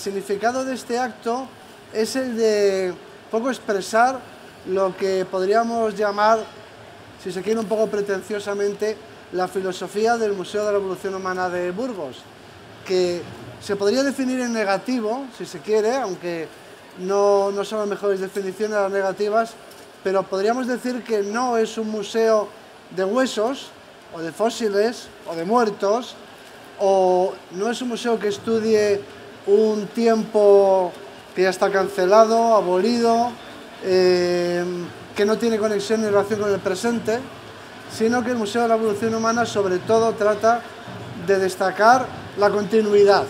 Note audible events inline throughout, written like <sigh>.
el significado de este acto es el de poco expresar lo que podríamos llamar, si se quiere un poco pretenciosamente, la filosofía del Museo de la Evolución Humana de Burgos, que se podría definir en negativo, si se quiere, aunque no, no son las mejores definiciones las negativas, pero podríamos decir que no es un museo de huesos, o de fósiles, o de muertos, o no es un museo que estudie un tiempo que ya está cancelado, abolido, eh, que no tiene conexión ni relación con el presente, sino que el Museo de la Evolución Humana sobre todo trata de destacar la continuidad,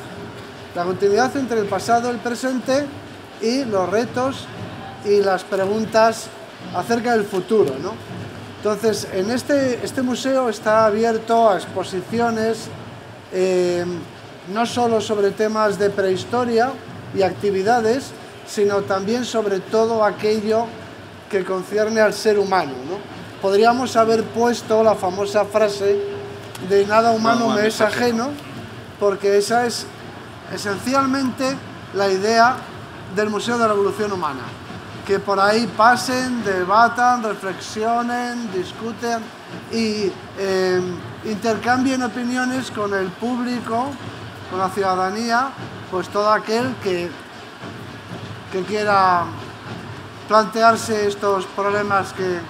la continuidad entre el pasado, el presente y los retos y las preguntas acerca del futuro. ¿no? Entonces, en este, este museo está abierto a exposiciones, eh, no solo sobre temas de prehistoria y actividades, sino también sobre todo aquello que concierne al ser humano. Podríamos haber puesto la famosa frase de nada humano me es ajeno, porque esa es esencialmente la idea del Museo de la Evolución Humana. Que por ahí pasen, debatan, reflexionen, discuten y em, intercambien opiniones con el público, con la ciudadanía, pues todo aquel que, que quiera plantearse estos problemas que,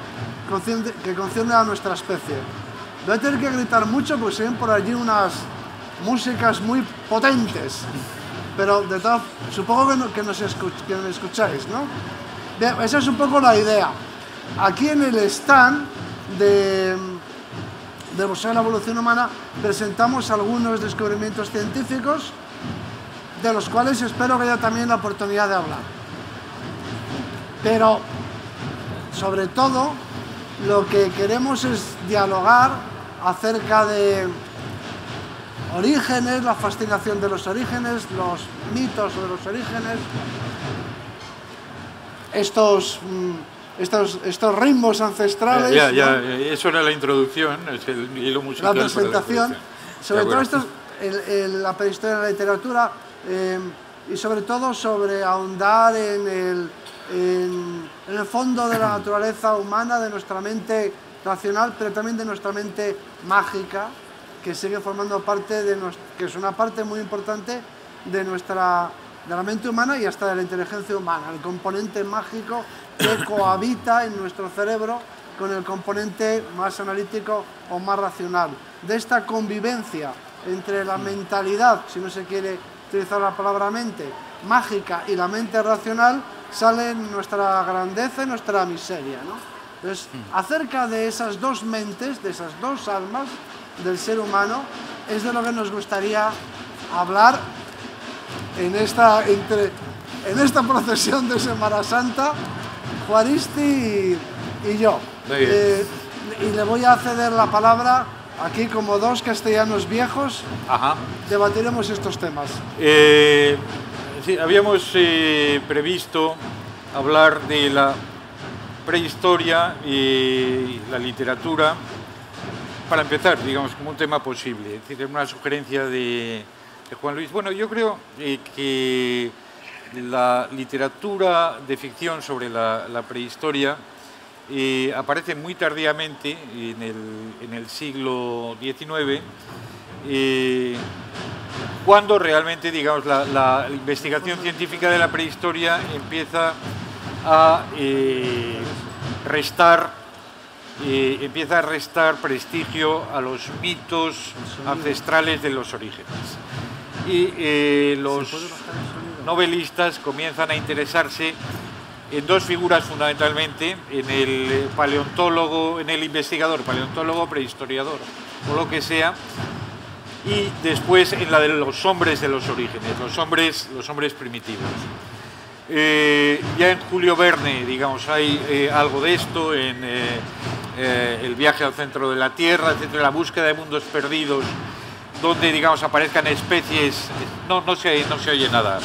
que conciernen a nuestra especie. Voy a tener que gritar mucho porque se ven por allí unas músicas muy potentes, pero de supongo que, nos escucháis, ¿no? esa es un poco la idea. Aquí en el stand de, de Museo de la Evolución Humana presentamos algunos descubrimientos científicos de los cuales espero que haya también la oportunidad de hablar. Pero, sobre todo, lo que queremos es dialogar acerca de orígenes, la fascinación de los orígenes, los mitos de los orígenes, estos, mm, estos, estos ritmos ancestrales. Ya, ya, eso era la introducción, es el hilo musical. La presentación, sobre todo esto, la prehistoria de la literatura eh, y sobre todo sobre ahondar en el, en, el fondo de la <clears throat> naturaleza humana, de nuestra mente racional, pero también de nuestra mente mágica, que sigue formando parte de que es una parte muy importante de nuestra de la mente humana y hasta de la inteligencia humana, el componente mágico que <coughs> cohabita en nuestro cerebro con el componente más analítico o más racional. De esta convivencia entre la mentalidad, si no se quiere utilizar la palabra mente, mágica y la mente racional, sale nuestra grandeza y nuestra miseria. ¿no? Entonces, acerca de esas dos mentes, de esas dos almas del ser humano, es de lo que nos gustaría hablar en esta, entre, en esta procesión de Semana Santa, Juaristi y, yo. Eh, y le voy a ceder la palabra aquí como dos castellanos viejos. Debatiremos estos temas. Eh, Sí, habíamos eh, previsto hablar de la prehistoria y la literatura, para empezar, digamos, como un tema posible, es decir, una sugerencia de, Juan Luis. Bueno, yo creo eh, que la literatura de ficción sobre la, prehistoria eh, aparece muy tardíamente en el, en el siglo XIX cuando realmente, digamos, la, investigación científica de la prehistoria empieza a eh, restar eh, empieza a restar prestigio a los mitos ancestrales de los orígenes. Y eh, los novelistas comienzan a interesarse en dos figuras fundamentalmente, en el paleontólogo, en el investigador, paleontólogo, prehistoriador, o lo que sea, y después en la de los hombres de los orígenes, los hombres, los hombres primitivos. Eh, ya en Julio Verne, digamos, hay eh, algo de esto, en el viaje al centro de la Tierra, etc., la búsqueda de mundos perdidos, donde, digamos, aparezcan especies, no, no, se, no se oye nada,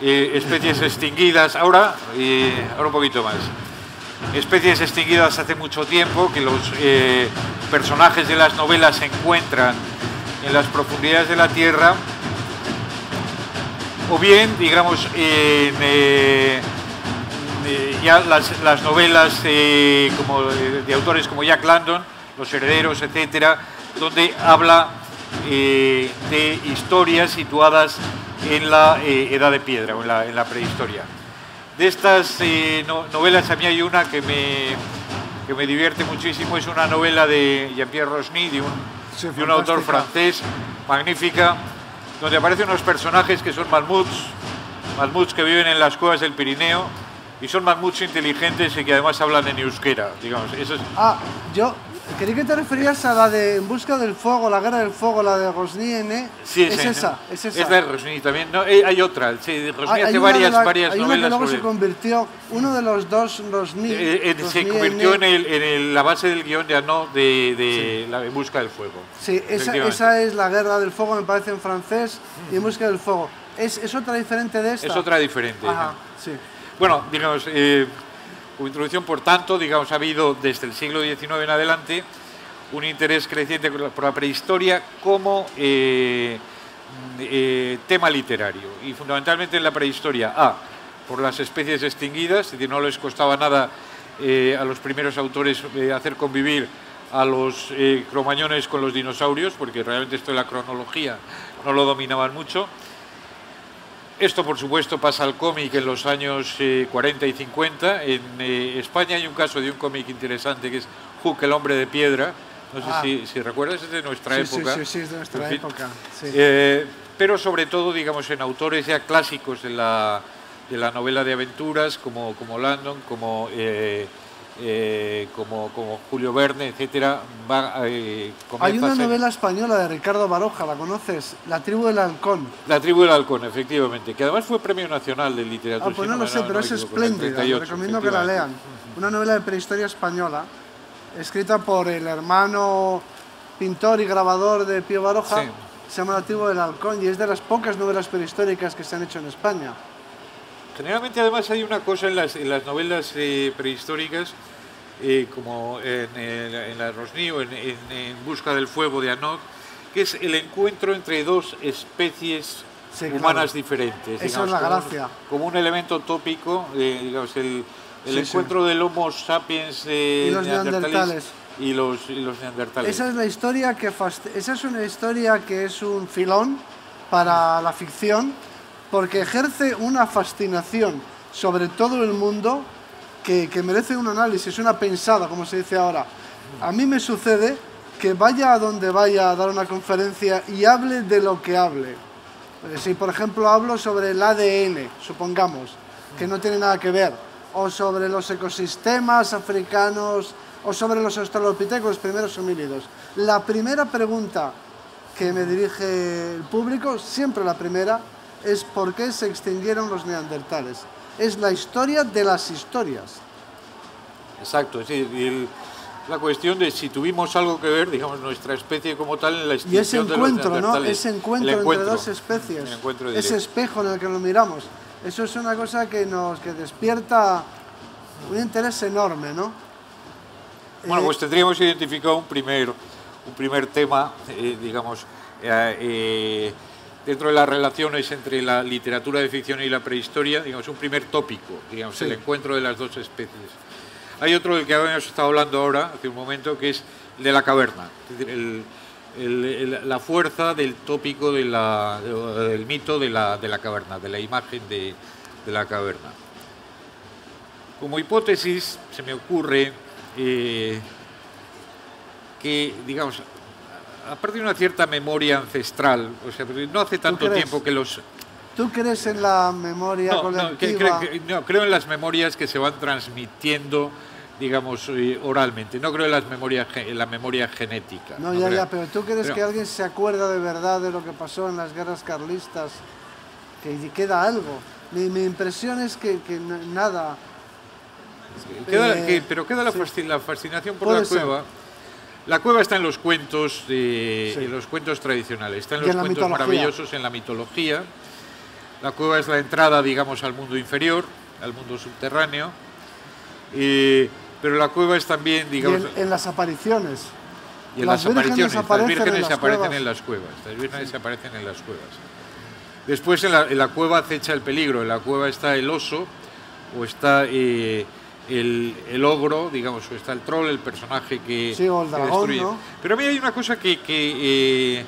especies <laughs> extinguidas, ahora, ahora un poquito más, especies extinguidas hace mucho tiempo, que los personajes de las novelas se encuentran en las profundidades de la Tierra o bien, digamos, en, eh, eh, ya las, las novelas eh, como de autores como Jack London, Los Herederos, etcétera, donde habla de historias situadas en la Edad de Piedra o en la, en la prehistoria. De estas novelas a mí hay una que me, que me divierte muchísimo, es una novela de Jean-Pierre Rosny, de un, de un autor francés, magnífica, donde aparecen unos personajes que son malmuts, malmuts que viven en las cuevas del Pirineo y son malmuts inteligentes y que además hablan en euskera, digamos. Eso es... Ah, yo creí que te referías a la de En busca del fuego, la guerra del fuego, la de Rosny N. Sí, es, esa, es esa. Es de Rosny también. No, eh, hay otra. Sí, Rosny hace varias, varias hay novelas. Una que luego se convirtió, uno de los dos Rosny. Eh, eh, se convirtió en, el, en la base del guion de Anot de, de la, En busca del fuego. Sí, esa, esa, es la guerra del fuego, me parece en francés, y En busca del fuego. ¿Es, es otra diferente de esta? Es otra diferente. Ajá, sí. Bueno, digamos, eh, como introducción, por tanto, digamos, ha habido desde el siglo XIX en adelante un interés creciente por la prehistoria como eh, eh, tema literario. Y fundamentalmente en la prehistoria A, por las especies extinguidas, es decir, no les costaba nada a los primeros autores hacer convivir a los cromañones con los dinosaurios, porque realmente esto de la cronología no lo dominaban mucho, esto, por supuesto, pasa al cómic en los años 40 eh, y 50. En eh, España hay un caso de un cómic interesante que es Hook, el hombre de piedra. No sé ah. si, recuerdas, es de nuestra época. Sí, sí, es de nuestra época. Eh, pero sobre todo, digamos, en autores ya clásicos de la, de la novela de aventuras, como, como Landon, como eh, como, como, Julio Verne, etcétera, va, eh, Hay una novela española de Ricardo Baroja, ¿la conoces? La tribu del halcón. La tribu del halcón, efectivamente, que además fue Premio Nacional de Literatura. Ah, pues no lo sé, pero es espléndida, recomiendo que la lean. Una novela de prehistoria española, escrita por el hermano pintor y grabador de Pío Baroja, se llama La tribu del halcón y es de las pocas novelas prehistóricas que se han hecho en España. Generalmente además hay una cosa en las, en las novelas eh, prehistóricas eh, como en, la Rosny o en, Busca del Fuego de Anot, que es el encuentro entre dos especies humanas diferentes. Esa es la gracia. Como un elemento tópico, eh, digamos, el, encuentro del Homo sapiens y los neandertales. Y los, los, neandertales. Esa es la historia que esa es una historia que es un filón para la ficción porque ejerce una fascinación sobre todo el mundo que, merece un análisis, una pensada, como se dice ahora. A mí me sucede que vaya a donde vaya a dar una conferencia y hable de lo que hable. Eh, si, por ejemplo, hablo sobre el ADN, supongamos, que no tiene nada que ver, o sobre los ecosistemas africanos, o sobre los australopitecos, primeros homínidos. La primera pregunta que me dirige el público, siempre la primera, es por qué se extinguieron los neandertales es la historia de las historias. Exacto, es decir, la cuestión de si tuvimos algo que ver, digamos, nuestra especie como tal en la extinción y ese encuentro, ¿no? Ese encuentro, entre dos especies, ese espejo en el que nos miramos, eso es una cosa que nos que despierta un interés enorme, ¿no? Bueno, pues tendríamos identificado un primer, un primer tema, eh, digamos, eh, eh, dentro de las relaciones entre la literatura de ficción y la prehistoria, digamos, un primer tópico, digamos, el encuentro de las dos especies. Hay otro del que habíamos estado hablando ahora, hace un momento, que es el de la caverna, la fuerza del tópico de la, del mito de la, de la, caverna, de la imagen de, de, la caverna. Como hipótesis, se me ocurre eh, que, digamos, aparte de una cierta memoria ancestral, o sea, no hace tanto tiempo que los... ¿Tú crees en la memoria no, colectiva? No, creo en las memorias que se van transmitiendo, digamos, eh, oralmente. No creo en, las memorias, en la memoria genética. No, ya, ya, pero ¿tú crees que alguien se acuerda de verdad de lo que pasó en las guerras carlistas? Que queda algo. Mi, impresión es que, nada... Eh, pero queda la, fascinación por la cueva. La cueva está en los cuentos, en los cuentos tradicionales, está en los cuentos maravillosos, en la mitología. La cueva es la entrada, digamos, al mundo inferior, al mundo subterráneo. pero la cueva es también, digamos... en, las apariciones. Y en las, apariciones, las vírgenes aparecen en las cuevas. Las vírgenes aparecen en las cuevas. Después en la, en la cueva acecha el peligro, en la cueva está el oso o está eh, el, el ogro, digamos, o está el troll, el personaje que, Sí, o el que dragón, destruye. ¿no? Pero a mí hay una cosa que, que, eh,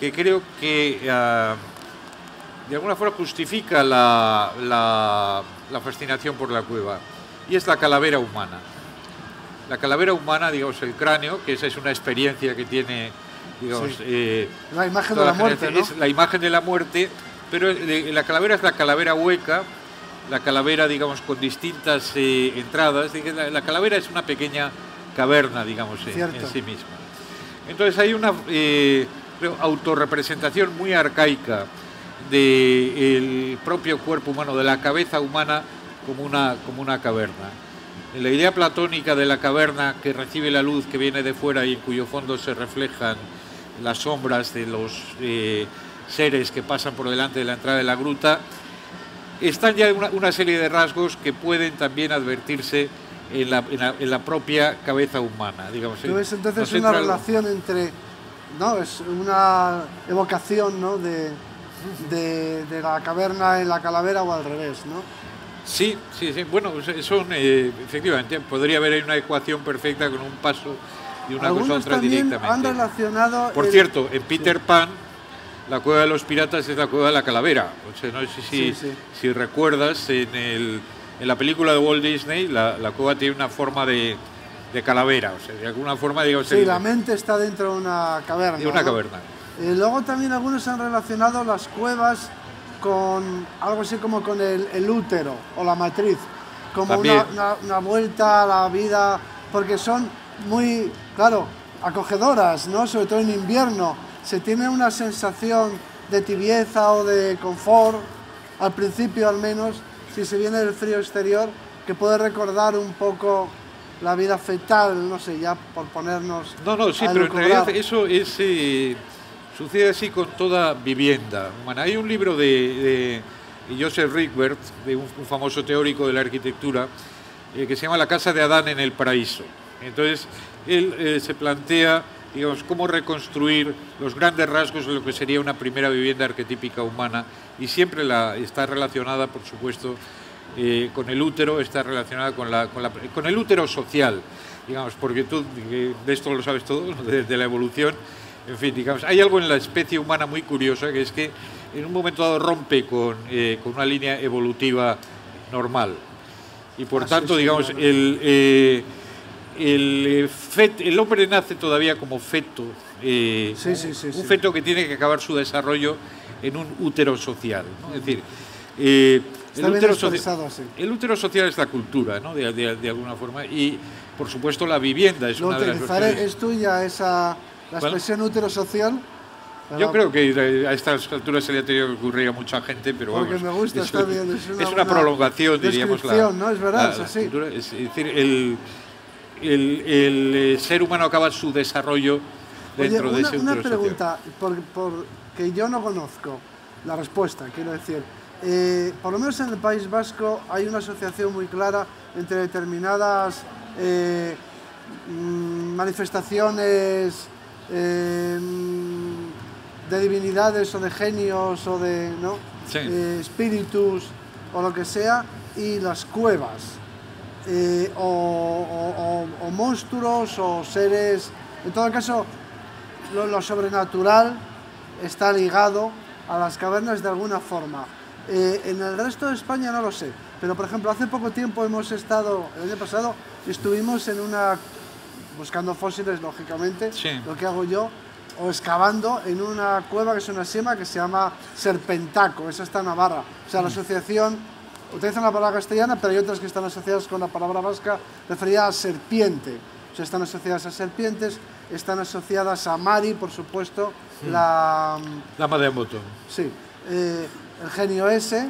que creo que ah, de alguna forma justifica la, la- la fascinación por la cueva, y es la calavera humana. La calavera humana, digamos, el cráneo, que esa es una experiencia que tiene, digamos, Sí. eh, La imagen de la muerte, ¿no? es la imagen de la muerte, pero eh, la calavera es la calavera hueca, la calavera, digamos, con distintas eh, entradas. La, la calavera es una pequeña caverna, digamos, en, sí misma. Entonces hay una eh, autorrepresentación muy arcaica del propio cuerpo humano, de la cabeza humana como una, como una caverna. La idea platónica de la caverna que recibe la luz que viene de fuera y en cuyo fondo se reflejan las sombras de los eh, seres que pasan por delante de la entrada de la gruta, están ya una, una serie de rasgos que pueden también advertirse en la, en la- en la propia cabeza humana. Digamos, Tú ves entonces Nos una algo- relación entre, no, es una evocación, ¿no? De, de, de la caverna en la calavera o al revés, ¿no? Sí, sí, sí. Bueno, pues, son, eh, efectivamente, podría haber una ecuación perfecta con un paso y una cosa Algunos otra también han directamente. relacionado. Por el- cierto, en Peter Pan, la cueva de los piratas es la cueva de la calavera. O sea, no sé si, Sí, sí. si recuerdas, en, el- en la película de Walt Disney, la, la cueva tiene una forma de, de calavera. O sea, de alguna forma, digamos, Sí, el- la mente está dentro de una caverna. de una ¿no? caverna. Eh, luego también algunos han relacionado las cuevas con algo así como con el, el útero o la matriz, como una, una- una vuelta a la vida, porque son muy, claro, acogedoras, ¿no? Sobre todo en invierno. Se tiene una sensación de tibieza o de confort, al principio al menos, si se viene del frío exterior, que puede recordar un poco la vida fetal, no sé, ya por ponernos... No, no, sí, a pero en realidad eso es, eh, sucede así con toda vivienda humana. Hay un libro de, de Joseph Rickbert, de un, un famoso teórico de la arquitectura, eh, que se llama La casa de Adán en el paraíso. Entonces, él eh, se plantea, digamos, cómo reconstruir los grandes rasgos de lo que sería una primera vivienda arquetípica humana y siempre la, está relacionada, por supuesto, eh, con el útero, está relacionada con, la, con, la- con el útero social, digamos, porque tú eh, de esto lo sabes todo, de, de la evolución. En fin, digamos, hay algo en la especie humana muy curiosa, que es que en un momento dado rompe con, eh, con una línea evolutiva normal. Y por tanto, digamos, el, eh, el, eh, fet- el hombre nace todavía como feto, eh, Sí, sí, sí, un feto que tiene que acabar su desarrollo en un útero social. ¿no? Es decir, eh, bien útero soci- expresado así. el útero social es la cultura, ¿no? de, de- de alguna forma, y por supuesto la vivienda es Lo una de las utilizaré, cuestiones- es tuya esa la expresión útero social. Yo creo que eh, a estas alturas se le ha tenido que ocurrir a mucha gente, pero Porque vamos, me gusta, es, está bien, es <laughs> una es una prolongación, diríamos. La, ¿no? Es verdad, la- es la así. cultura, es decir, el, el- el, eh, ser humano acaba su desarrollo Oye, dentro de una, ese una pregunta, por, por- que yo no conozco la respuesta, quiero decir. Eh, por lo menos en el País Vasco hay una asociación muy clara entre determinadas eh, mm, manifestaciones eh, mm, de divinidades o de genios o de ¿no? Sí. Espíritus o lo que sea y las cuevas eh, o, o- o- o monstruos o seres. En todo caso, lo, lo sobrenatural está ligado a las cavernas de alguna forma. Eh, en el resto de España no lo sé, pero por ejemplo, hace poco tiempo hemos estado, el año pasado, estuvimos en una, buscando fósiles, lógicamente, Sí. lo que hago yo, o excavando en una cueva que es una siema que se llama Serpentaco, esa está en Navarra. O sea, la asociación utilizan la palabra castellana, pero hay otras que están asociadas con la palabra vasca referida a serpiente. O sea, están asociadas a serpientes, están asociadas a Mari, por supuesto, la, Dama de Moto. sí, eh, el genio ese,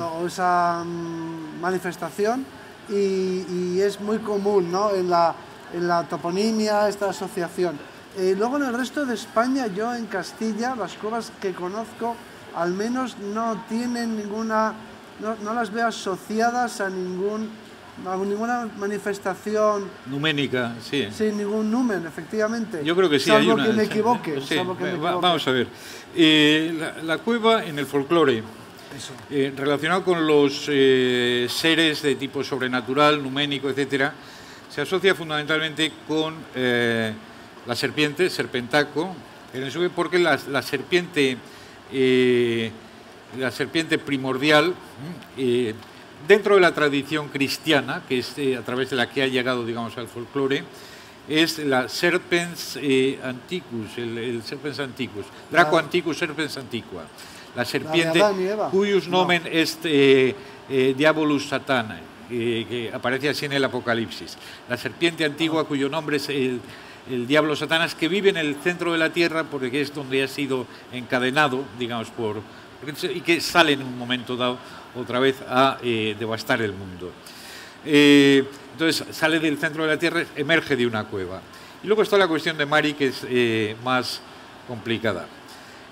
o esa mm, manifestación, y, y es muy común ¿no? en, la, en la toponimia esta asociación. Eh, luego en el resto de España, yo en Castilla, las cuevas que conozco, al menos no tienen ninguna, no, no las veo asociadas a ningún ninguna manifestación Numénica, sí. sin ningún numen, efectivamente. Yo creo que sí. Salvo hay una, que me equivoque. Sí, salvo que me equivoque. Vamos a ver. Eh, la, la cueva en el folclore, eh, relacionado con los eh, seres de tipo sobrenatural, numénico, etcétera, se asocia fundamentalmente con eh, la serpiente, serpentaco, porque la, la serpiente, eh, la serpiente primordial, mm, eh, dentro de la tradición cristiana, que es eh, a través de la que ha llegado, digamos, al folclore, es la Serpens eh, Anticus, el, el Serpens Anticus, Draco. Anticus Serpens Antiqua, la serpiente cuyus No. nomen est eh, eh, Diabolus Satana, eh, que aparece así en el Apocalipsis. La serpiente antigua cuyo nombre es el, el diablo Satanás, que vive en el centro de la tierra porque es donde ha sido encadenado, digamos, por y que sale en un momento dado otra vez a eh, devastar el mundo. Eh, entonces sale del centro de la tierra, emerge de una cueva. Y luego está la cuestión de Mari, que es eh, más complicada.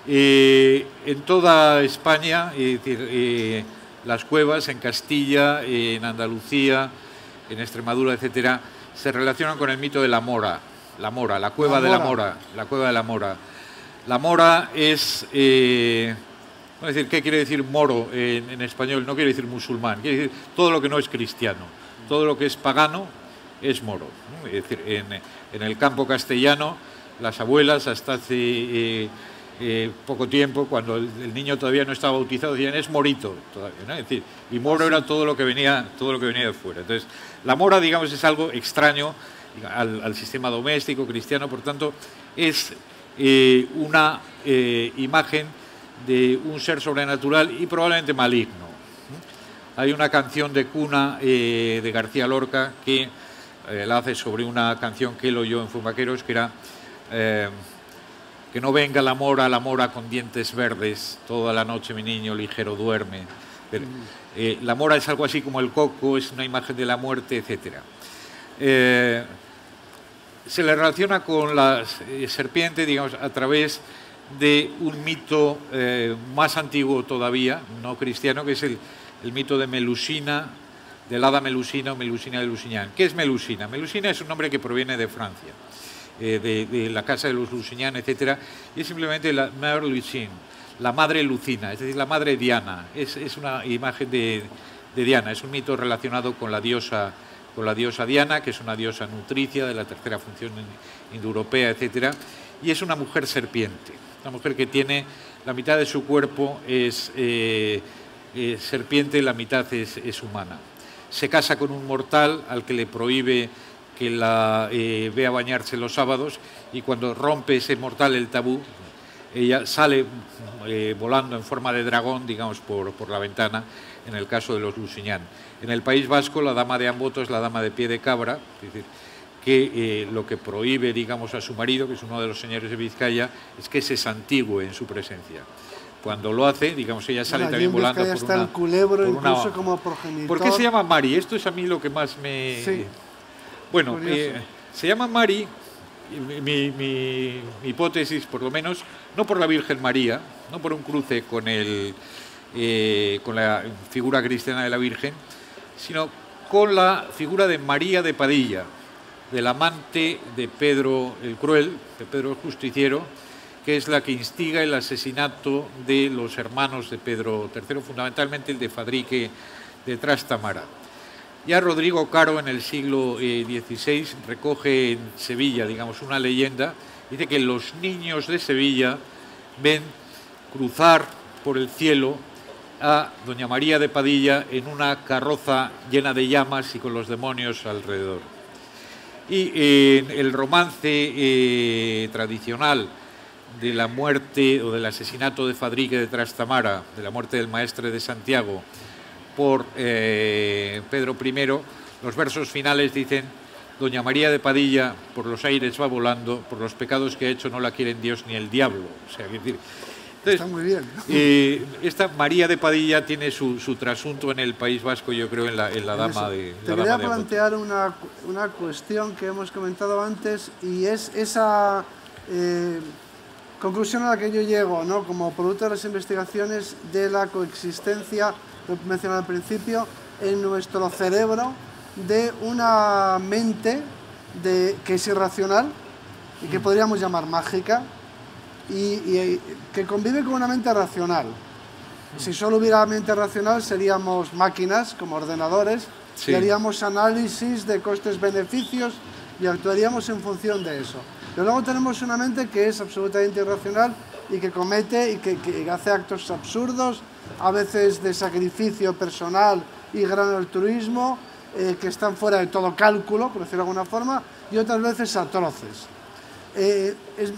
En toda España, es decir, las cuevas en Castilla, en Andalucía, en Extremadura, etcétera, se relacionan con el mito de la mora, la mora, la cueva La de la mora. mora, la cueva de la mora. La mora es, a decir, ¿qué quiere decir moro en, español? No quiere decir musulmán, quiere decir todo lo que no es cristiano, todo lo que es pagano es moro. ¿no? Es decir, en, el campo castellano, las abuelas hasta hace eh, eh, poco tiempo, cuando el, niño todavía no estaba bautizado, decían es morito todavía. Es y moro era todo lo que venía, todo lo que venía de fuera. Entonces, la mora, digamos, es algo extraño al, sistema doméstico cristiano, por tanto, es eh, una imagen de un ser sobrenatural y probablemente maligno. Hay una canción de cuna eh, de García Lorca que eh, la hace sobre una canción que él oyó en Fumaqueros, que era eh, que no venga la mora, la mora con dientes verdes, toda la noche mi niño ligero duerme. La mora es algo así como el coco, es una imagen de la muerte, etc. se le relaciona con la serpiente, digamos, a través de un mito eh, más antiguo todavía, no cristiano, que es el, mito de Melusina, del hada Melusina o Melusina de Lusignan. ¿Qué es Melusina? Melusina es un nombre que proviene de Francia, eh, de, la casa de los Lusignan, etc. Y es simplemente la Mère Lucine, la madre Lucina, es decir, la madre Diana. Es, es una imagen de, de Diana, es un mito relacionado con la diosa con la diosa Diana, que es una diosa nutricia de la tercera función indoeuropea, etc. Y es una mujer serpiente, una mujer que tiene la mitad de su cuerpo es eh, eh, serpiente, la mitad es, humana. Se casa con un mortal al que le prohíbe que la eh, vea bañarse los sábados y cuando rompe ese mortal el tabú, ella sale eh, volando en forma de dragón, digamos, por, por la ventana, en el caso de los Lusignan. En el País Vasco, la dama de Amboto es la dama de pie de cabra, es decir, que eh, lo que prohíbe, digamos, a su marido, que es uno de los señores de Vizcaya, es que se santigüe en su presencia. Cuando lo hace, digamos, ella sale Bueno, también en volando por está una, el culebro por una- incluso como progenitor. ¿Por qué se llama Mari? Esto es a mí lo que más me... Sí. Bueno, eh, se llama Mari, mi, mi- mi- mi hipótesis por lo menos, no por la Virgen María, no por un cruce con, el, eh, con la figura cristiana de la Virgen, sino con la figura de María de Padilla, del amante de Pedro el Cruel, de Pedro el Justiciero, que es la que instiga el asesinato de los hermanos de Pedro III, fundamentalmente el de Fadrique de Trastamara. Ya Rodrigo Caro en el siglo eh, XVI recoge en Sevilla, digamos, una leyenda, dice que los niños de Sevilla ven cruzar por el cielo a Doña María de Padilla en una carroza llena de llamas y con los demonios alrededor. Y eh, el romance eh, tradicional de la muerte o del asesinato de Fadrique de Trastamara, de la muerte del maestre de Santiago por eh, Pedro I, los versos finales dicen, Doña María de Padilla por los aires va volando, por los pecados que ha hecho no la quieren Dios ni el diablo. O sea, es decir, entonces, Está muy bien. eh, esta María de Padilla tiene su, su trasunto en el País Vasco, yo creo, en la, en la dama Eso. de Te la quería dama de plantear una, una cuestión que hemos comentado antes y es esa eh, conclusión a la que yo llego, ¿no? como producto de las investigaciones de la coexistencia, lo mencionado al principio, en nuestro cerebro de una mente de, que es irracional y que podríamos llamar mágica y, que convive con una mente racional. Si solo hubiera mente racional seríamos máquinas como ordenadores y haríamos análisis de costes-beneficios y actuaríamos en función de eso. Pero luego tenemos una mente que es absolutamente irracional y que comete y que, hace actos absurdos, a veces de sacrificio personal y gran altruismo, eh, que están fuera de todo cálculo, por decirlo de alguna forma, y otras veces atroces. Eh,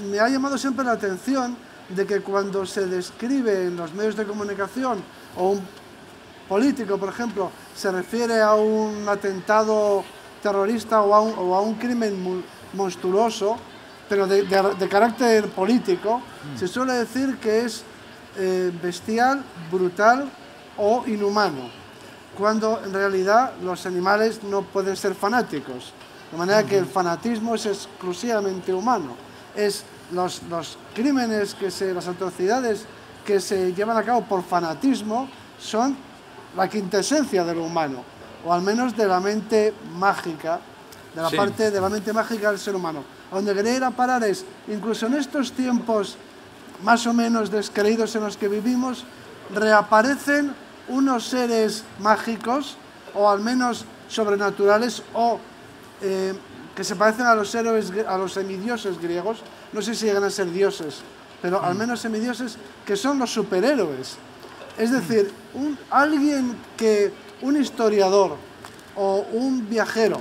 me ha llamado siempre la atención de que cuando se describe en los medios de comunicación o un político, por ejemplo, se refiere a un atentado terrorista o a un, crimen monstruoso, pero de, carácter político, mm. se suele decir que es eh, bestial, brutal o inhumano, cuando en realidad los animales no pueden ser fanáticos. De manera que el fanatismo es exclusivamente humano. Es los, los crímenes, que se, las atrocidades que se llevan a cabo por fanatismo son la quintesencia de lo humano, o al menos de la mente mágica, de la parte de la mente mágica del ser humano. A donde quería ir a parar es, incluso en estos tiempos más o menos descreídos en los que vivimos, reaparecen unos seres mágicos, o al menos sobrenaturales, o eh, que se parecen a los héroes, a los semidioses griegos, no sé si llegan a ser dioses, pero al mm. menos semidioses, que son los superhéroes. Es decir, un, alguien que, un historiador o un viajero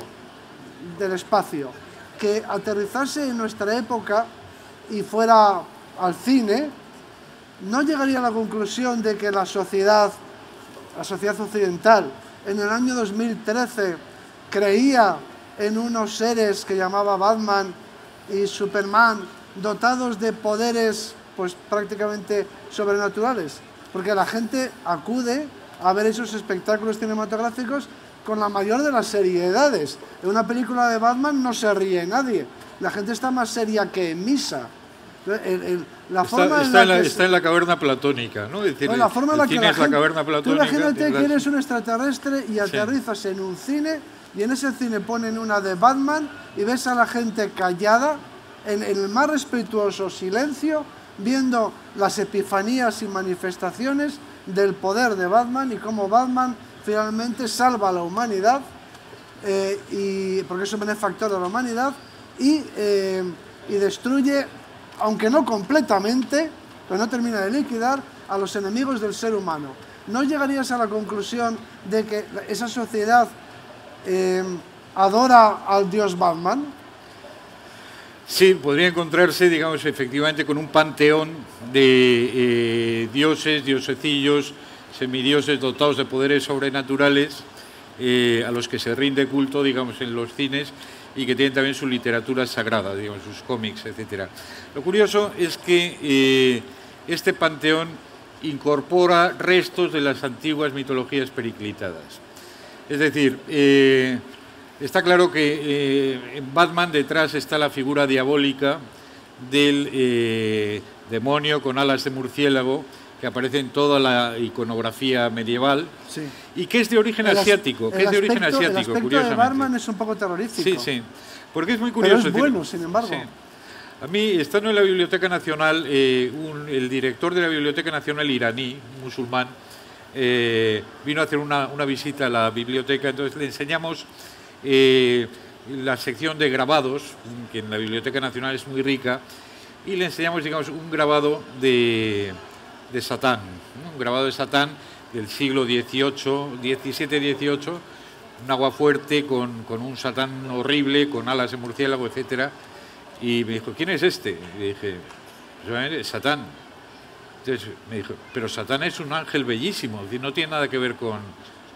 del espacio que aterrizase en nuestra época y fuera al cine, no llegaría a la conclusión de que la sociedad, la sociedad occidental, en el año 2013 creía en unos seres que llamaba Batman y Superman, dotados de poderes pues prácticamente sobrenaturales, porque la gente acude a ver esos espectáculos cinematográficos con la mayor de las seriedades. En una película de Batman no se ríe nadie, la gente está más seria que en misa. la forma está, en la, está, en la, caverna platónica, ¿no? Es la forma en la que la, gente, la caverna platónica. Tú imagínate que eres un extraterrestre y aterrizas en un cine y en ese cine ponen una de Batman y ves a la gente callada, en, el más respetuoso silencio, viendo las epifanías y manifestaciones del poder de Batman y cómo Batman finalmente salva a la humanidad, eh, y, porque es un benefactor de la humanidad, y, eh, y destruye, aunque no completamente, pero no termina de liquidar, a los enemigos del ser humano. ¿No llegarías a la conclusión de que esa sociedad eh, adora al dios Batman? Sí, podría encontrarse, digamos, efectivamente con un panteón de eh, dioses, diosecillos, semidioses dotados de poderes sobrenaturales eh, a los que se rinde culto, digamos, en los cines y que tienen también su literatura sagrada, digamos, sus cómics, etc. Lo curioso es que este panteón incorpora restos de las antiguas mitologías periclitadas. Es decir, eh, está claro que eh, en Batman detrás está la figura diabólica del eh, demonio con alas de murciélago que aparece en toda la iconografía medieval y que es de origen asiático, que es de origen asiático, el de Batman es un poco terrorífico. Sí, sí, porque es muy curioso. Pero es bueno, sin embargo. A mí, estando en la Biblioteca Nacional, el director de la Biblioteca Nacional iraní, musulmán, eh, vino a hacer una, visita a la biblioteca, entonces le enseñamos eh, la sección de grabados, que en la Biblioteca Nacional es muy rica, y le enseñamos, digamos, un grabado de, Satán, un grabado de Satán del siglo XVIII, XVII-XVIII, un agua fuerte con, con, un Satán horrible, con alas de murciélago, etc. Y me dijo, ¿quién es este? Y le dije, pues, Satán. Entonces me dijo, pero Satán es un ángel bellísimo, no tiene nada que ver con,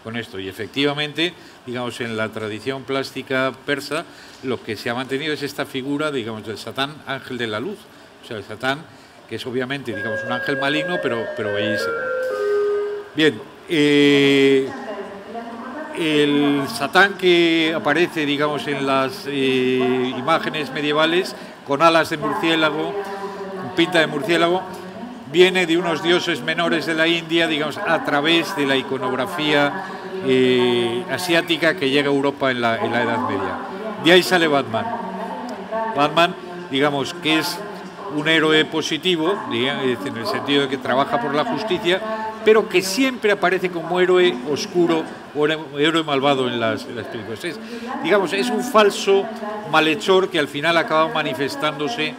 con esto. Y efectivamente, digamos, en la tradición plástica persa, lo que se ha mantenido es esta figura, digamos, del Satán, ángel de la luz. O sea, el Satán, que es obviamente, digamos, un ángel maligno, pero, pero bellísimo. Bien, eh, el Satán que aparece, digamos, en las eh, imágenes medievales, con alas de murciélago, pinta de murciélago, viene de unos dioses menores de la India, digamos, a través de la iconografía eh, asiática que llega a Europa en la, en la Edad Media. De ahí sale Batman. Batman, digamos, que es un héroe positivo, en el sentido de que trabaja por la justicia, pero que siempre aparece como héroe oscuro o héroe malvado en las, películas. digamos, es un falso malhechor que al final acaba manifestándose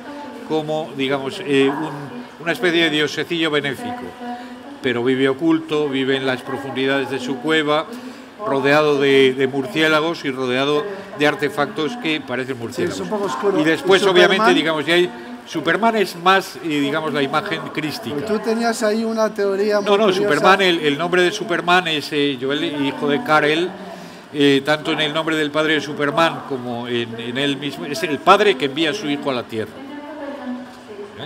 como, digamos, eh, una especie de diosecillo benéfico, pero vive oculto, vive en las profundidades de su cueva, rodeado de, murciélagos y rodeado de artefactos que parecen murciélagos. Y después, obviamente, digamos, ya hay Superman es más, eh, digamos, la imagen crística. Tú tenías ahí una teoría muy No, no, Superman, el, nombre de Superman es eh, Joel, hijo de Karel, eh, tanto en el nombre del padre de Superman como en, él mismo. Es el padre que envía a su hijo a la Tierra.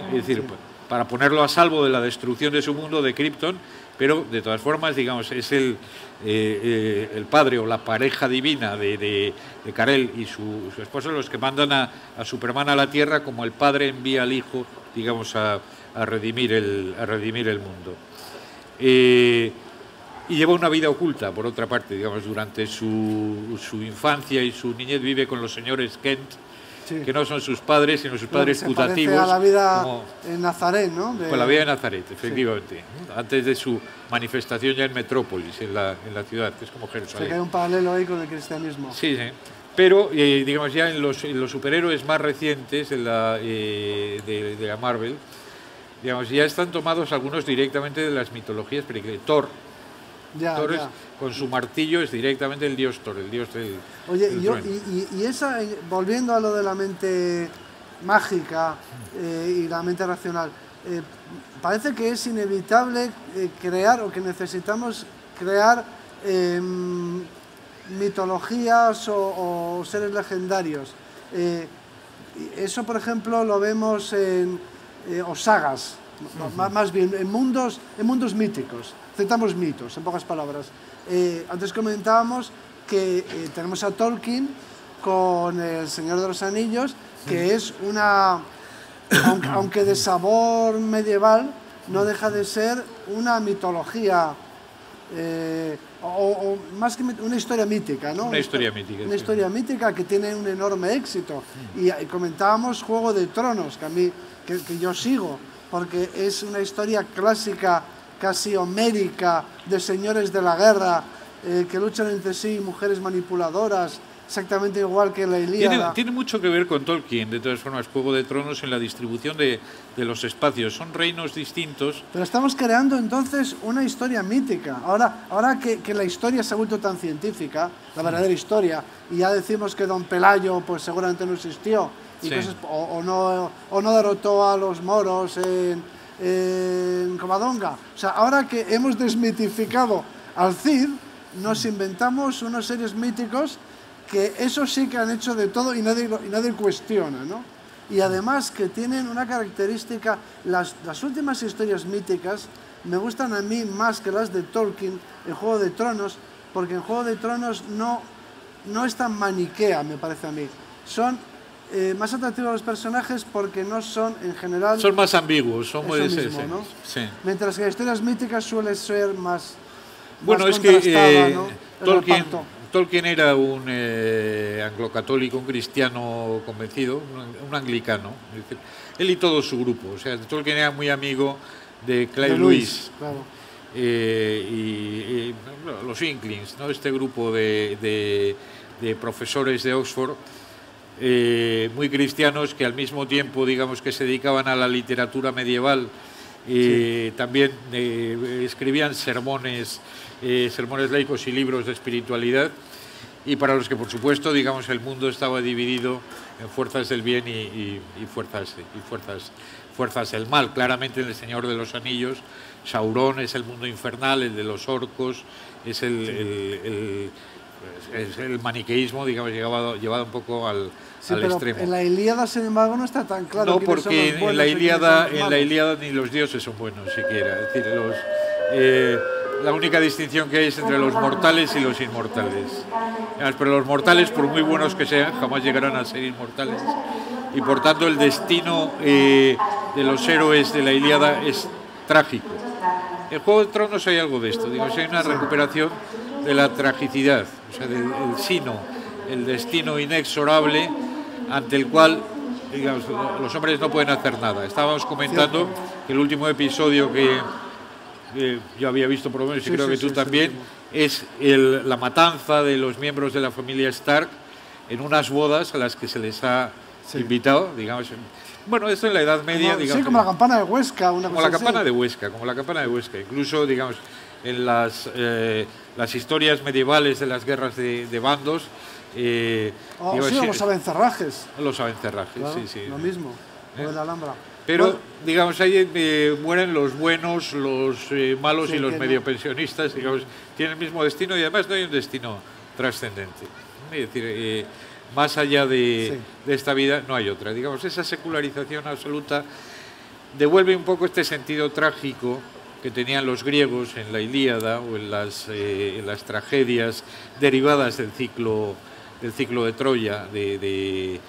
Es decir, para ponerlo a salvo de la destrucción de su mundo, de Krypton, pero de todas formas, digamos, es el, eh, eh, el padre o la pareja divina de, de, Karel y su, su, esposo los que mandan a, Superman a la Tierra como el padre envía al hijo, digamos, a, redimir, el, a redimir el mundo. Eh, y lleva una vida oculta, por otra parte, digamos, durante su, su infancia y su niñez vive con los señores Kent, que no son sus padres, sino sus padres se putativos. a la vida en Nazaret, ¿no? De... Con la vida de Nazaret, efectivamente. Antes de su manifestación ya en Metrópolis, en la, en la ciudad, que es como Jerusalén. que hay un paralelo ahí con el cristianismo. Sí, sí. Pero, eh, digamos, ya en los, los, superhéroes más recientes de la, eh, de, de, la Marvel, digamos, ya están tomados algunos directamente de las mitologías, pero Thor, ya, con su martillo es directamente el dios Thor, el dios del. Oye, y, esa, eh, volviendo a lo de la mente mágica eh, y la mente racional, eh, parece que es inevitable crear o que necesitamos crear em, mitologías o, seres legendarios. eso, por ejemplo, lo vemos en. o sagas, más bien, en mundos, en mundos míticos aceptamos mitos, en pocas palabras. Eh, antes comentábamos que eh, tenemos a Tolkien con El Señor de los Anillos, que es una, <coughs> aunque, de sabor medieval, no deja de ser una mitología, eh, o, más que una historia mítica, ¿no? Una historia mítica. Una historia mítica que tiene un enorme éxito. Y, comentábamos Juego de Tronos, que a mí, que, que yo sigo, porque es una historia clásica casi homérica de señores de la guerra eh, que luchan entre sí, mujeres manipuladoras, exactamente igual que la Ilíada. Tiene, mucho que ver con Tolkien, de todas formas, Juego de Tronos en la distribución de, de, los espacios. Son reinos distintos. Pero estamos creando entonces una historia mítica. Ahora, ahora que, que la historia se ha vuelto tan científica, la verdadera historia, y ya decimos que Don Pelayo pues seguramente no existió, y o, no, o no derrotó a los moros en en Covadonga. O sea, ahora que hemos desmitificado al Cid, nos inventamos unos seres míticos que eso sí que han hecho de todo y nadie, y nadie cuestiona, ¿no? Y además que tienen una característica, las, las últimas historias míticas me gustan a mí más que las de Tolkien en Juego de Tronos, porque en Juego de Tronos no, no es tan maniquea, me parece a mí. Son eh, más atractivos los personajes porque no son en general... Son más ambiguos, son muy... Mismo, ¿no? sí. Mientras que las historias míticas suelen ser más... Bueno, es que eh, Tolkien, Tolkien, era un eh, anglocatólico, un cristiano convencido, un, anglicano. Él y todo su grupo. O sea, Tolkien era muy amigo de Clay Lewis. Claro. y, los Inklings, ¿no? este grupo de, de, de profesores de Oxford eh, muy cristianos que al mismo tiempo, digamos, que se dedicaban a la literatura medieval, eh, también eh, escribían sermones, sermones laicos y libros de espiritualidad, y para los que, por supuesto, digamos, el mundo estaba dividido en fuerzas del bien y, fuerzas, y fuerzas, fuerzas del mal. Claramente en El Señor de los Anillos, Sauron es el mundo infernal, el de los orcos, es el es el maniqueísmo, digamos, llevado, llevado un poco al, al extremo. En la Ilíada, sin embargo, no está tan claro. No, porque en la Ilíada, en la Ilíada ni los dioses son buenos siquiera. Es decir, los, eh, la única distinción que hay es entre los mortales y los inmortales. Pero los mortales, por muy buenos que sean, jamás llegarán a ser inmortales. Y por tanto, el destino eh, de los héroes de la Ilíada es trágico. En Juego de Tronos hay algo de esto, digamos, hay una recuperación de la tragicidad, o sea, del sino, el destino inexorable ante el cual digamos, los hombres no pueden hacer nada. Estábamos comentando que el último episodio que, yo había visto por lo menos y creo que tú también, es la matanza de los miembros de la familia Stark en unas bodas a las que se les ha invitado, digamos. Bueno, esto en la Edad Media, digamos. Sí, como la campana de Huesca, una Como la campana de Huesca, como la campana de Huesca. Incluso, digamos, en las, eh, las historias medievales de las guerras de, bandos. Eh, oh, sí, los abencerrajes. Los abencerrajes, sí, sí. Lo mismo, ¿Eh? la Alhambra. Pero, digamos, ahí eh, mueren los buenos, los malos y los medio pensionistas, digamos, tienen el mismo destino y además no hay un destino trascendente. Es decir, más allá de, esta vida no hay otra. Digamos, esa secularización absoluta devuelve un poco este sentido trágico que tenían los griegos en la Ilíada o en las, eh, las tragedias derivadas del ciclo, del ciclo de Troya, de,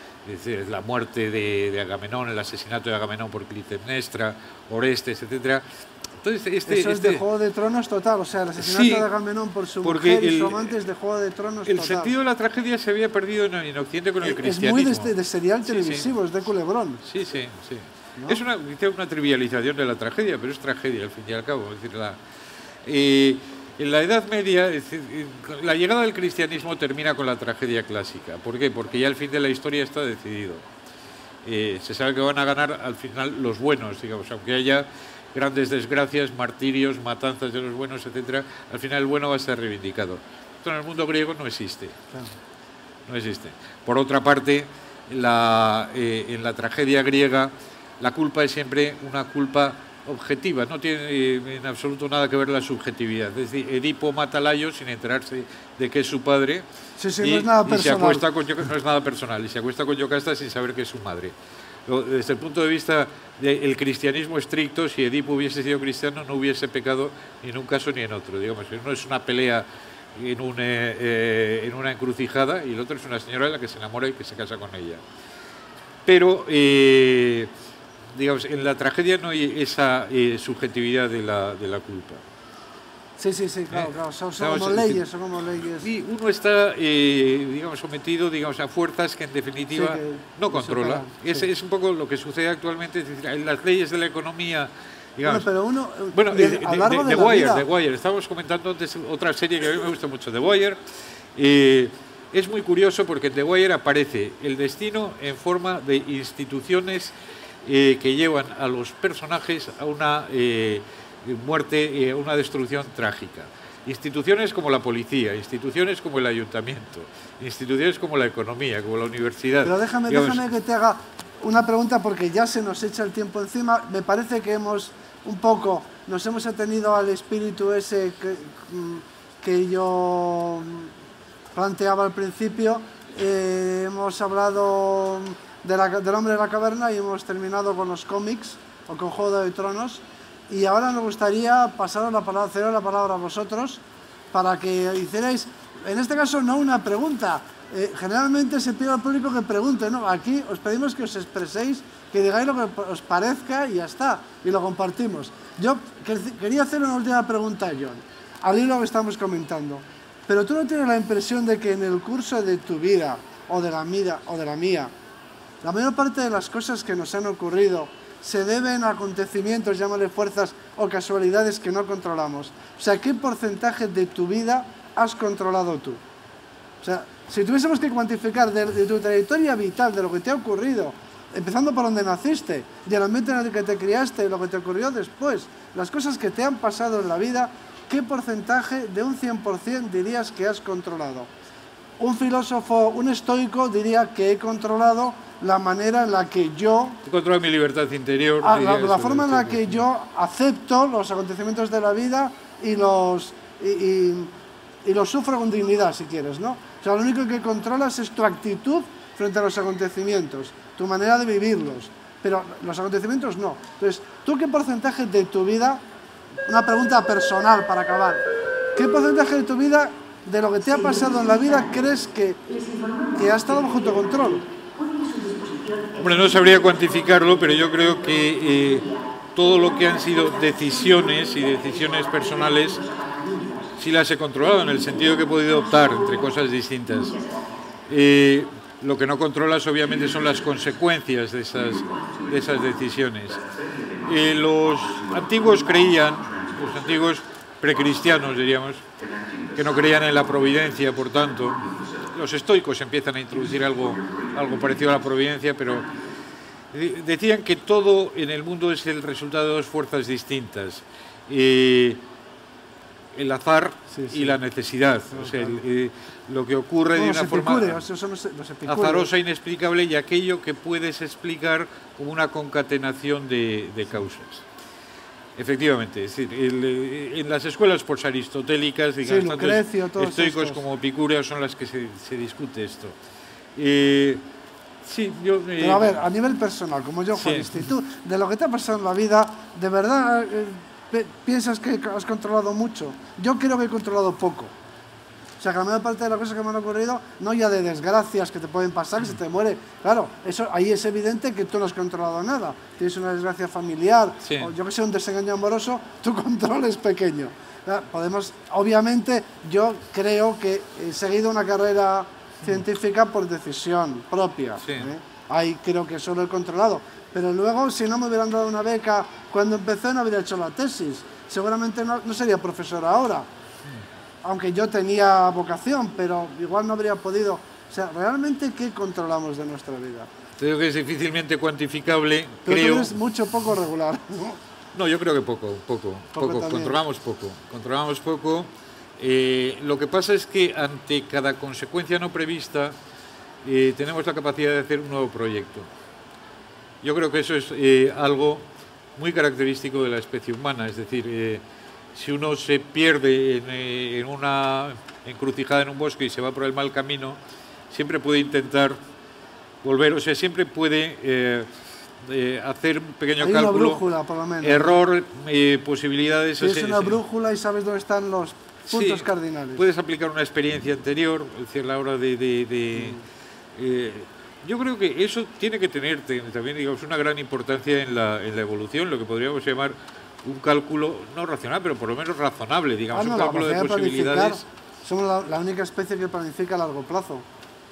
la muerte de, Agamenón, el asesinato de Agamenón por Clitemnestra, Orestes, etcétera, este, Eso es de este Juego de Tronos total, o sea, el asesinato de Agamenón por su mujer y su amante es de Juego de Tronos el total. El sentido de la tragedia se había perdido en, Occidente con el cristianismo. Es muy de, serial televisivo, es de culebrón. Sí, sí, sí. Es una, una trivialización de la tragedia, pero es tragedia al fin y al cabo. Es decir, la, en la Edad Media, la llegada del cristianismo termina con la tragedia clásica. ¿Por qué? Porque ya el fin de la historia está decidido. Eh, se sabe que van a ganar al final los buenos, digamos, aunque haya grandes desgracias, martirios, matanzas de los buenos, etcétera, al final el bueno va a ser reivindicado. Esto en el mundo griego no existe. No existe. Por otra parte, eh, en la tragedia griega, la culpa es siempre una culpa objetiva, no tiene eh, en absoluto nada que ver la subjetividad. Es decir, Edipo mata a Layo sin enterarse de que es su padre. Sí, sí, y, no es nada personal. se acuesta con, no es nada personal. Y se acuesta con Yocasta sin saber que es su madre desde el punto de vista del cristianismo estricto, si Edipo hubiese sido cristiano, no hubiese pecado ni en un caso ni en otro. Digamos, no es una pelea en, un, eh, eh, en una encrucijada y el otro es una señora de la que se enamora y que se casa con ella. Pero, eh, digamos, en la tragedia no hay esa subjetividad de la, de la culpa. Sí, sí, sí, claro, claro. Son, como leyes, son como leyes. Sí, uno está, eh, digamos, sometido, digamos, a fuerzas que en definitiva no controla. Es, es, un poco lo que sucede actualmente, es decir, en las leyes de la economía. Digamos, bueno, pero uno, bueno, de, de, de, Wire, The Wire, estábamos comentando antes otra serie que a mí me gusta mucho, The Wire. Eh, es muy curioso porque en The Wire aparece el destino en forma de instituciones eh, que llevan a los personajes a una muerte, y una destrucción trágica. Instituciones como la policía, instituciones como el ayuntamiento, instituciones como la economía, como la universidad. Pero déjame, déjame que te haga una pregunta porque ya se nos echa el tiempo encima. Me parece que hemos un poco, nos hemos atenido al espíritu ese que, mm, que yo planteaba al principio. Eh, hemos hablado del hombre de la caverna y hemos terminado con los cómics o con Juego de Tronos. Y ahora me gustaría pasaros la palabra, la palabra a vosotros para que hicierais, en este caso no una pregunta, eh, generalmente se pide al público que pregunte, ¿no? Aquí os pedimos que os expreséis, que digáis lo que os parezca y ya está, y lo compartimos. Yo quería hacer una última pregunta, John, al hilo que estamos comentando. Pero tú no tienes la impresión de que en el curso de tu vida, o de la mía, o de la mía, la mayor parte de las cosas que nos han ocurrido se deben a acontecimientos, llámale fuerzas o casualidades que no controlamos. O sea, ¿qué porcentaje de tu vida has controlado tú? O sea, si tuviésemos que cuantificar de, tu trayectoria vital, de lo que te ha ocurrido, empezando por donde naciste, y el ambiente en el que te criaste, y lo que te ocurrió después, las cosas que te han pasado en la vida, ¿qué porcentaje de un 100% dirías que has controlado? Un filósofo, un estoico diría que he controlado la manera en la que yo... Controla mi libertad interior. Ah, la, forma en la que yo acepto los acontecimientos de la vida y los, y, y, los sufro con dignidad, si quieres, ¿no? O sea, lo único que controlas es tu actitud frente a los acontecimientos, tu manera de vivirlos, pero los acontecimientos no. Entonces, ¿tú qué porcentaje de tu vida, una pregunta personal para acabar, qué porcentaje de tu vida, de lo que te ha pasado en la vida, crees que, que ha estado bajo tu control? Hombre, no sabría cuantificarlo, pero yo creo que, eh, todo lo que han sido decisiones y decisiones personales sí las he controlado, en el sentido que he podido optar entre cosas distintas. Eh, lo que no controlas obviamente son las consecuencias de esas, de esas decisiones. Eh, los antiguos creían, los antiguos precristianos diríamos, que no creían en la providencia, por tanto, los estoicos empiezan a introducir algo, algo parecido a la providencia, pero decían que todo en el mundo es el resultado de dos fuerzas distintas. Eh, el azar y la necesidad. Eh, lo que ocurre de una forma azarosa, inexplicable y aquello que puedes explicar como una concatenación de, causas. Efectivamente, es decir, eh, en las escuelas aristotélicas, digamos, estoicos como epicúreos son las que se, discute esto. Eh, sí, yo, Pero a ver, a nivel personal, como yo, Juan, tú, de lo que te ha pasado en la vida, de verdad piensas que has controlado mucho. Yo creo que he controlado poco. Sea, que la mayor parte de las cosas que me han ocurrido, no ya de desgracias que te pueden pasar, que se te muere. Claro, eso ahí es evidente que tú no has controlado nada. Tienes una desgracia familiar, o yo que sé, un desengaño amoroso, tu control es pequeño. Podemos, obviamente, yo creo que he seguido una carrera científica por decisión propia. ¿eh? Ahí creo que solo he controlado. Pero luego, si no me hubieran dado una beca cuando empecé, no habría hecho la tesis. Seguramente no, sería profesor ahora. Aunque yo tenía vocación, pero igual no habría podido. O sea, ¿realmente qué controlamos de nuestra vida? Creo que es difícilmente cuantificable. Pero creo... eres mucho poco regular. ¿no? yo creo que poco, poco, poco. Controlamos poco. Controlamos poco. Eh, lo que pasa es que ante cada consecuencia no prevista eh, tenemos la capacidad de hacer un nuevo proyecto. Yo creo que eso es eh, algo muy característico de la especie humana, es decir, eh, si uno se pierde eh, en, una encrucijada en un bosque y se va por el mal camino, siempre puede intentar volver, o sea, siempre puede hacer un pequeño Hay cálculo, una brújula, por lo menos, error, posibilidades. es una brújula y sabes dónde están los puntos cardinales. Puedes aplicar una experiencia anterior, es decir, a la hora de, mm yo creo que eso tiene que tener también digamos, una gran importancia en la, en la evolución, lo que podríamos llamar un cálculo, no racional, pero por lo menos razonable, digamos, ah, un cálculo de posibilidades. Somos la, única especie que planifica a largo plazo.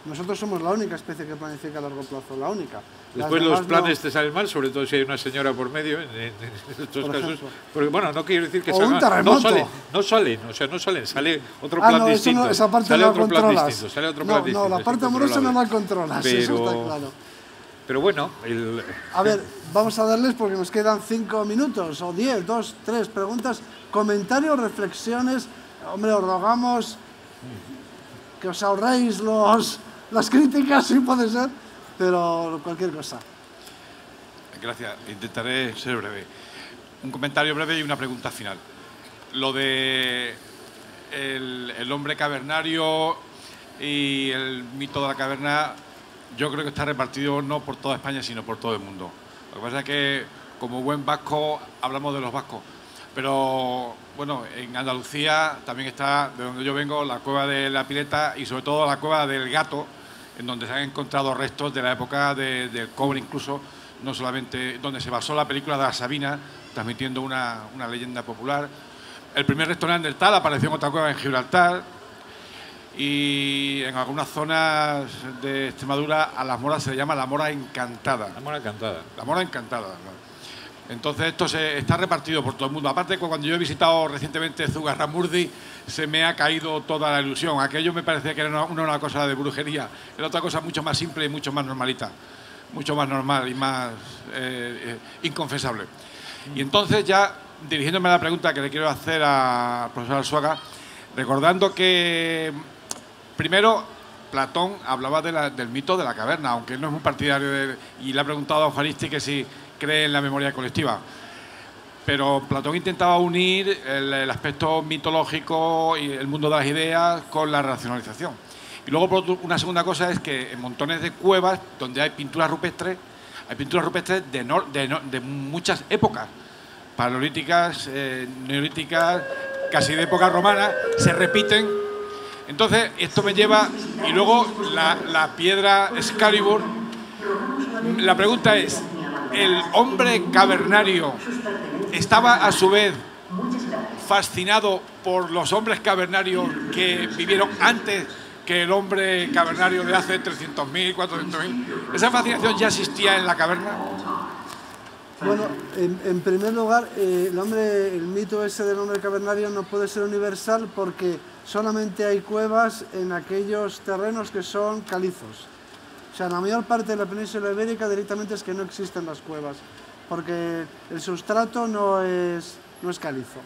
Nosotros somos la única especie que planifica a largo plazo, la única. Después los planes te salen mal, sobre todo si hay una señora por medio, en, <laughs> estos casos. Porque, bueno, no quiero decir que o un no salen, no salen, o sea, no salen, sale otro ah, plan no, distinto. esa parte sale otro plan distinto, sale otro plan no, distinto. No, la parte amorosa no la controlas, pero, eso está claro. Pero bueno, el... A ver, vamos a darles porque nos quedan cinco minutos, o diez, dos, tres preguntas, comentarios, reflexiones. Hombre, os rogamos que os ahorréis los las críticas sí puede ser, pero cualquier cosa. Gracias, intentaré ser breve. Un comentario breve y una pregunta final. Lo de el, hombre cavernario y el mito de la caverna, yo creo que está repartido no por toda España, sino por todo el mundo. Lo que pasa es que, como buen vasco, hablamos de los vascos. Pero bueno, en Andalucía también está, de donde yo vengo, la cueva de la pileta y sobre todo la cueva del gato, en donde se han encontrado restos de la época del cobre incluso, no solamente donde se basó la película de la Sabina, transmitiendo una, leyenda popular. El primer restaurante del tal apareció en otra cueva en Gibraltar y en algunas zonas de Extremadura a las moras se le llama la mora encantada. La mora encantada. La mora encantada. Entonces esto se, está repartido por todo el mundo. Aparte, cuando yo he visitado recientemente Zugarramurdi, se me ha caído toda la ilusión. Aquello me parecía que era una, una cosa de brujería, era otra cosa mucho más simple y mucho más normalita, mucho más normal y más eh, eh, inconfesable. Y entonces ya, dirigiéndome a la pregunta que le quiero hacer al profesor Alzuaga, recordando que primero Platón hablaba del mito de la caverna, aunque él no es un partidario de, y le ha preguntado a Juanisti que si cree en la memoria colectiva. Pero Platón intentaba unir el, aspecto mitológico y el mundo de las ideas con la racionalización. Y luego una segunda cosa es que en montones de cuevas donde hay pinturas rupestres, hay pinturas rupestres de, de, muchas épocas, paleolíticas, eh, neolíticas, casi de época romana, se repiten. Entonces, esto me lleva, y luego la, piedra Excalibur, la pregunta es, el hombre cavernario estaba a su vez fascinado por los hombres cavernarios que vivieron antes que el hombre cavernario de hace 300.000, 400.000. ¿Esa fascinación ya existía en la caverna? Bueno, en, primer lugar, eh, el, hombre, el mito ese del hombre cavernario no puede ser universal porque solamente hay cuevas en aquellos terrenos que son calizos. O sea, en la mayor parte de la península ibérica directamente es que no existen las cuevas, porque el sustrato no es, no es calizo.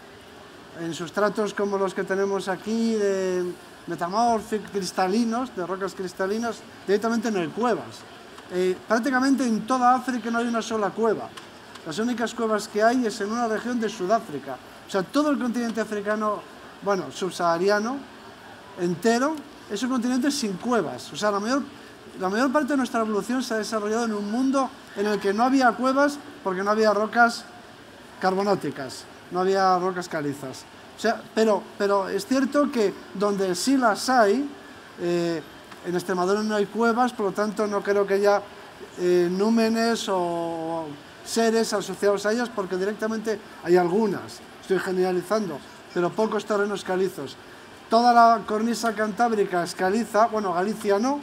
En sustratos como los que tenemos aquí, de metamórficos, cristalinos, de rocas cristalinas, directamente no hay cuevas. Eh, prácticamente en toda África no hay una sola cueva. Las únicas cuevas que hay es en una región de Sudáfrica. O sea, todo el continente africano, bueno, subsahariano, entero, es un continente sin cuevas. O sea, la mayor, la mayor parte de nuestra evolución se ha desarrollado en un mundo en el que no había cuevas porque no había rocas carbonóticas, no había rocas calizas. O sea, pero, pero es cierto que donde sí las hay, eh, en Extremadura no hay cuevas, por lo tanto no creo que haya eh, númenes o seres asociados a ellas, porque directamente hay algunas, estoy generalizando, pero pocos terrenos calizos. Toda la cornisa cantábrica es caliza, bueno, Galicia no,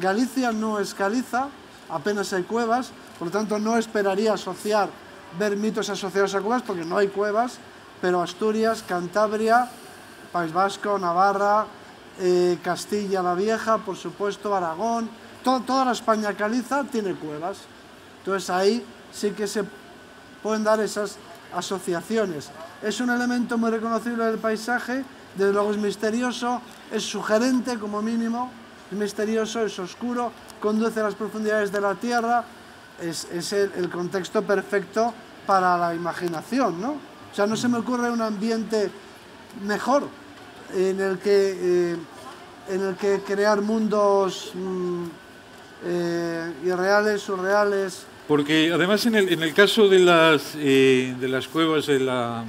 Galicia no es caliza, apenas hay cuevas, por lo tanto no esperaría asociar, ver mitos asociados a cuevas, porque no hay cuevas, pero Asturias, Cantabria, País Vasco, Navarra, eh, Castilla la Vieja, por supuesto, Aragón, toda la España caliza tiene cuevas. Entonces ahí sí que se pueden dar esas asociaciones. Es un elemento muy reconocible del paisaje, desde luego es misterioso, es sugerente como mínimo, es misterioso, es oscuro, conduce a las profundidades de la Tierra, es, el, el contexto perfecto para la imaginación, ¿no? O sea, no se me ocurre un ambiente mejor en el que, eh, en el que crear mundos mm, eh, irreales, surreales. Porque además en el, en el caso de las, eh, de las cuevas de las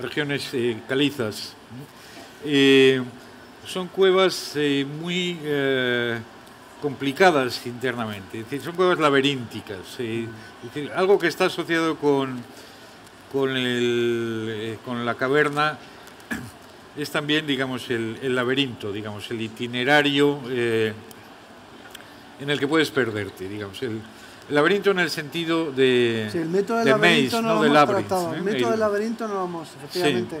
regiones calizas, son cuevas muy complicadas internamente, son cuevas laberínticas, algo que está asociado con con, el, eh, con la caverna es también, digamos, el, laberinto, digamos, el itinerario eh, en el que puedes perderte, digamos, laberinto en el sentido de, sí, el método del laberinto no, El método del laberinto no vamos, efectivamente.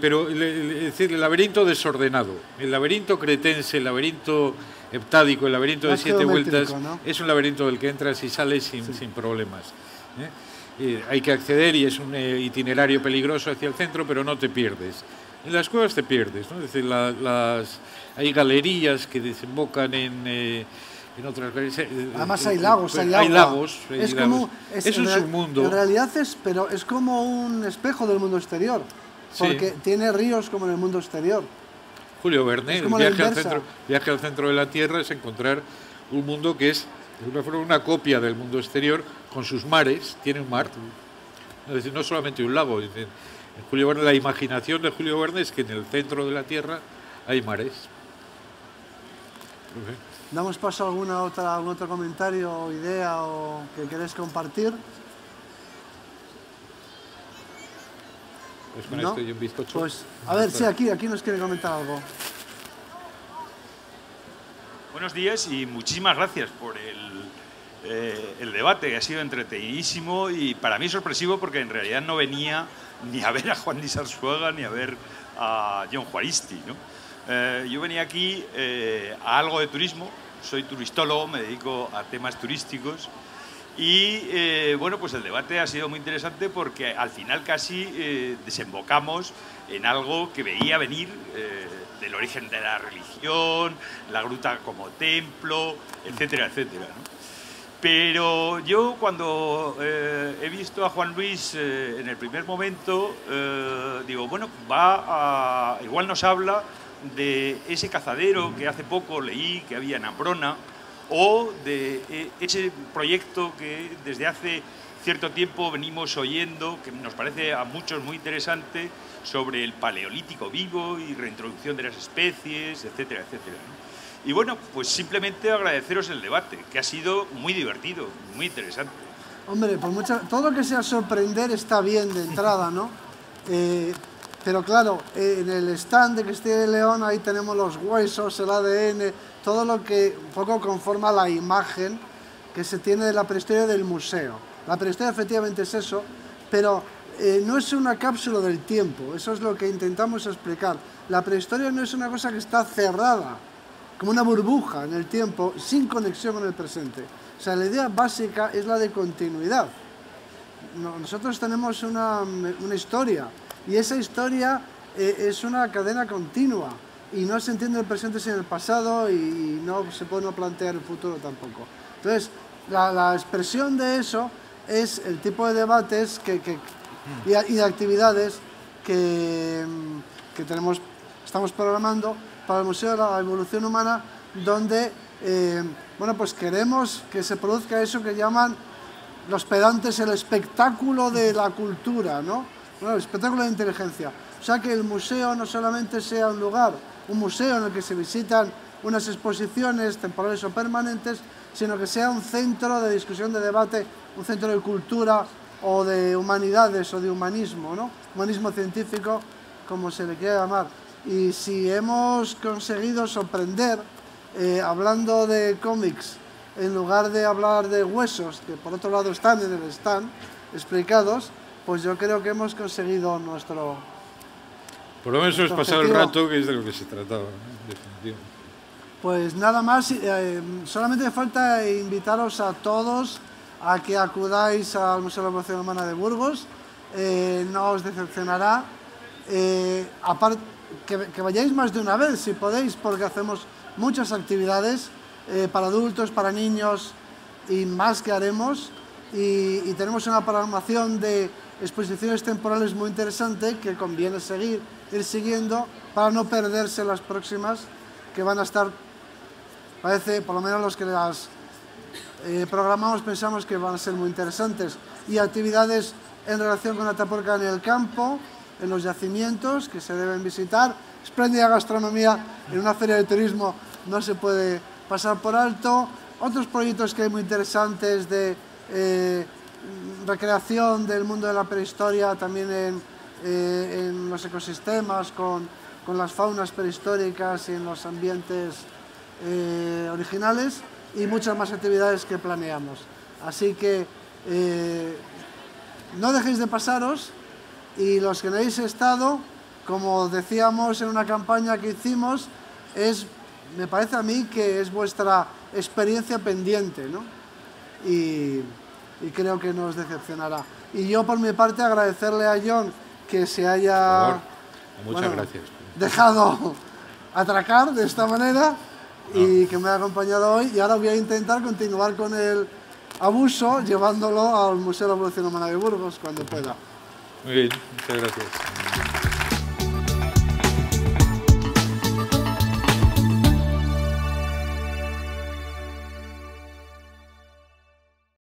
pero es decir, el laberinto desordenado, el laberinto cretense, el laberinto heptádico, el laberinto de siete vueltas, es un laberinto del que entras y sales sin, sin problemas. ¿eh? hay que acceder y es un eh, itinerario peligroso hacia el centro, pero no te pierdes. En las cuevas te pierdes, ¿no? Es decir, las, hay galerías que desembocan en, eh, en otras eh, Además hay lagos, hay, hay lagos. es como, Eso es un mundo. En realidad es, pero es como un espejo del mundo exterior, porque tiene ríos como en el mundo exterior. Julio Verne, el viaje al, centro, viaje al centro de la Tierra es encontrar un mundo que es de una forma una copia del mundo exterior con sus mares, tiene un mar, no solamente un lago. En Julio Verne, la imaginación de Julio Verne es que en el centro de la Tierra hay mares. ¿Damos paso a alguna otra, algún otro comentario o idea o que queréis compartir? Pues con esto y un bizcocho. Pues, a ver, sí, aquí, aquí nos quiere comentar algo. Buenos días y muchísimas gracias por el eh, el debate ha sido entretenidísimo y para mí sorpresivo porque en realidad no venía ni a ver a Juan Luis Arzuaga ni a ver a John Juaristi. Eh, yo venía aquí eh, a algo de turismo, soy turistólogo, me dedico a temas turísticos y bueno, pues el debate ha sido muy interesante porque al final casi desembocamos en algo que veía venir del origen de la religión, la gruta como templo, etcétera, etcétera. Pero yo cuando eh, he visto a Juan Luis eh, en el primer momento, eh, digo, bueno, va igual nos habla de ese cazadero que hace poco leí que había en Ambrona, o de ese proyecto que desde hace cierto tiempo venimos oyendo, que nos parece a muchos muy interesante, sobre el paleolítico vivo y reintroducción de las especies, etcétera, etcétera. Y bueno, pues simplemente agradeceros el debate, que ha sido muy divertido, muy interesante. Hombre, por mucha, todo lo que sea sorprender está bien de entrada, ¿no? <laughs> Eh, pero claro, en el stand de Castilla y León ahí tenemos los huesos, el ADN, todo lo que un poco conforma la imagen que se tiene de la prehistoria del museo. La prehistoria efectivamente es eso, pero eh, no es una cápsula del tiempo, eso es lo que intentamos explicar. La prehistoria no es una cosa que está cerrada, como una burbuja en el tiempo, sin conexión con el presente. O sea, la idea básica es la de continuidad. Nosotros tenemos una, una historia y esa historia eh, es una cadena continua y no se entiende el presente sin el pasado y no se puede no plantear el futuro tampoco. Entonces, la, expresión de eso es el tipo de debates que, y, de actividades que, que, tenemos, estamos programando para el Museo de la Evolución Humana, donde eh, bueno, pues queremos que se produzca eso que llaman los pedantes el espectáculo de la cultura, ¿no? Bueno, espectáculo de inteligencia. O sea, que el museo no solamente sea un lugar, un museo en el que se visitan unas exposiciones temporales o permanentes, sino que sea un centro de discusión, de debate, un centro de cultura o de humanidades o de humanismo, ¿no? Humanismo científico, como se le quiera llamar. Y si hemos conseguido sorprender, eh, hablando de cómics, en lugar de hablar de huesos, que por otro lado están en el stand, explicados, pues yo creo que hemos conseguido nuestro... Por lo menos hemos pasado el rato, que es de lo que se trataba. Pues nada más, eh, solamente falta invitaros a todos a que acudáis al Museo de la Evolución Humana de Burgos, eh, no os decepcionará. Eh, aparte, que, que, vayáis más de una vez, si podéis, porque hacemos muchas actividades para adultos, para niños y más que haremos. Y, y tenemos una programación de exposiciones temporales muy interesante que conviene seguir, ir siguiendo para no perderse las próximas que van a estar, parece, por lo menos los que las eh, programamos pensamos que van a ser muy interesantes. Y actividades en relación con la taporca en el campo, en los yacimientos que se deben visitar, espléndida gastronomía en una feria de turismo no se puede pasar por alto, otros proyectos que hay muy interesantes de eh, recreación del mundo de la prehistoria también en, eh, en los ecosistemas, con, con, las faunas prehistóricas y en los ambientes eh, originales y muchas más actividades que planeamos. Así que no dejéis de pasaros y los que no habéis estado, como decíamos en una campaña que hicimos, es, me parece a mí que es vuestra experiencia pendiente, ¿no? Y, y creo que no os decepcionará. Y yo por mi parte agradecerle a John que se haya bueno, dejado <laughs> atracar de esta manera no. y que me ha acompañado hoy. Y ahora voy a intentar continuar con el abuso llevándolo al Museo de la Evolución Humana de Burgos cuando pueda. Muy bien, muchas gracias.